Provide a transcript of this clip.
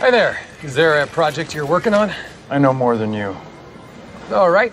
Hi there. Is there a project you're working on? I know more than you. All right.